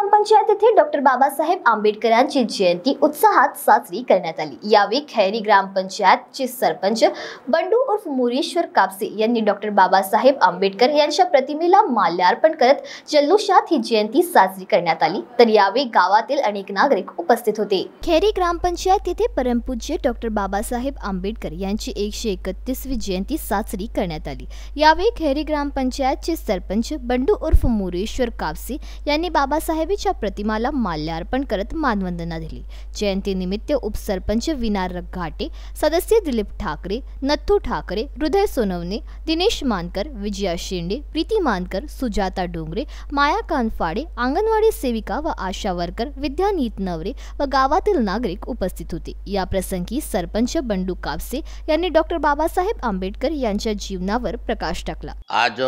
ग्रामपंचायत येथे डॉक्टर बाबासाहेब आंबेडकरांची जयंती उत्साहात साजरी करण्यात आली. यावेळी खैरी ग्रामपंचायतचे सरपंच बंडू उर्फ मुरेश्वर कापसे यांनी डॉक्टर बाबासाहेब आंबेडकर यांच्या प्रतिमेला माल्यार्पण करत जल्लोषात ही जयंती साजरी करण्यात आली. तर यावेळी गावातील अनेक नागरिक उपस्थित होते. खैरी ग्रामपंचायत येथे परमपूज्य डॉक्टर बाबासाहेब आंबेडकर यांची एकशे एकतीसवी जयंती साजरी करण्यात आली. यावेळी खैरी ग्रामपंचायतचे सरपंच बंडू उर्फ मुरेश्वर कापसे यांनी बाबासाहेब बाबासाहेबांच्या प्रतिमाला माल्यार्पण करत मानवंदना दिली. जयंतीनिमित्त उपसरपंच विनार घाटे सदस्य दिलीप ठाकरे नथू ठाकरे हृदय सोनवणे दिनेश मानकर विजया शेंडे प्रीती मानकर सुजाता डोंगरे माया कानफाडे अंगणवाडी सेविका व आशा वर्कर विद्यानीत नवरे व गावातील नागरिक उपस्थित होते. या प्रसंगी सरपंच बंडू कापसे यांनी डॉक्टर बाबासाहेब आंबेडकर यांच्या जीवनावर प्रकाश टाकला. आज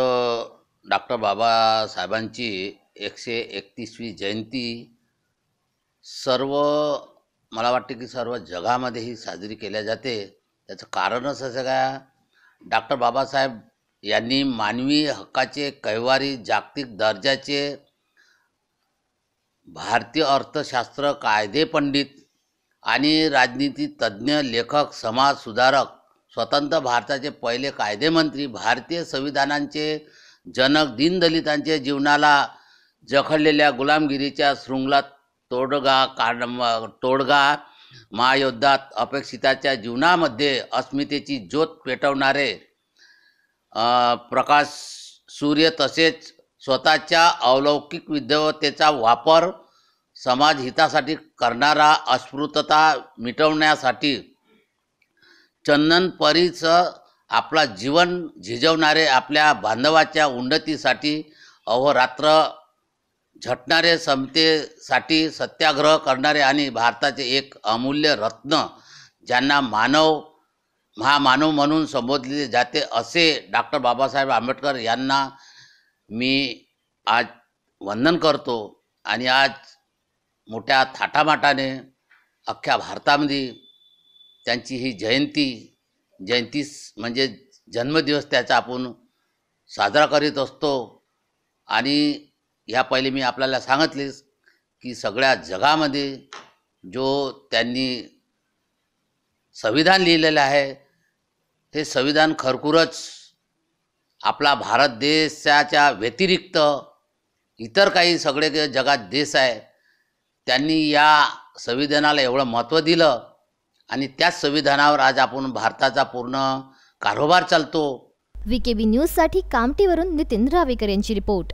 डॉक्टर बाबासाहेबांची एकशे एकतीसवी जयंती सर्व मला वाटते की सर्व जगामध्ये ही साजरी केल्या जाते. त्याचं कारणच असं काय डॉक्टर बाबासाहेब यांनी मानवी हक्काचे कैवारी जागतिक दर्जाचे भारतीय अर्थशास्त्र कायदे पंडित आणि राजनीती तज्ज्ञ लेखक समाज सुधारक स्वतंत्र भारताचे पहिले कायदेमंत्री भारतीय संविधानांचे जनक दीनदलितांच्या जीवनाला जखडलेल्या गुलामगिरीच्या शृंगलात तोडगा काढ तोडगा महायुद्धात अपेक्षिताच्या जीवनामध्ये अस्मितेची ज्योत पेटवणारे प्रकाश सूर्य तसेच स्वतःच्या अलौकिक विद्यवतेचा वापर समाज हितासाठी करणारा अस्पृतता मिटवण्यासाठी चंदन परीच आपला जीवन झिजवणारे आपल्या बांधवाच्या उन्नतीसाठी अहोरात्र झटणारे समतेसाठी सत्याग्रह करणारे आणि भारताचे एक अमूल्य रत्न ज्यांना मानव महामानव म्हणून संबोधले जाते असे डॉक्टर बाबासाहेब आंबेडकर यांना मी आज वंदन करतो. आणि आज मोठ्या थाटामाटाने अख्ख्या भारतामध्ये त्यांची ही जयंती जयंती म्हणजे जन्मदिवस त्याचा आपण साजरा करीत असतो. आणि ह्या पहिले मी आपल्याला सांगितलेच की सगळ्या जगामध्ये जो त्यांनी संविधान लिहिलेलं आहे हे संविधान खरखुरच आपला भारत देशाच्या व्यतिरिक्त इतर काही सगळे जगात देश आहे त्यांनी या संविधानाला एवढं महत्त्व दिलं आणि त्याच संविधानावर आज आपण भारताचा पूर्ण कारोबार चालतो. वी के बी न्यूजसाठी कामटीवरून नितीन रावेकर यांची रिपोर्ट.